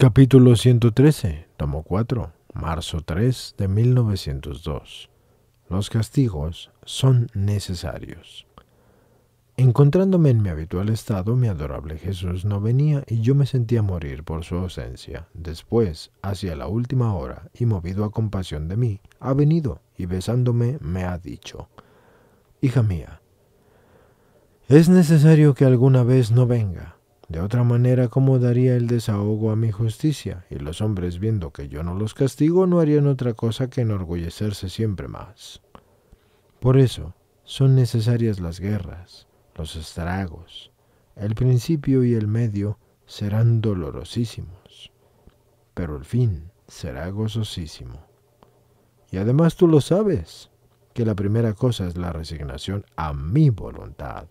Capítulo 113, tomo 4, marzo 3 de 1902. Los castigos son necesarios. Encontrándome en mi habitual estado, mi adorable Jesús no venía y yo me sentía morir por su ausencia. Después, hacia la última hora, y movido a compasión de mí, ha venido y besándome me ha dicho, Hija mía, es necesario que alguna vez no venga. De otra manera, ¿cómo daría el desahogo a mi justicia? Y los hombres, viendo que yo no los castigo, no harían otra cosa que enorgullecerse siempre más. Por eso, son necesarias las guerras los estragos, el principio y el medio serán dolorosísimos, pero el fin será gozosísimo. Y además tú lo sabes, que la primera cosa es la resignación a mi voluntad.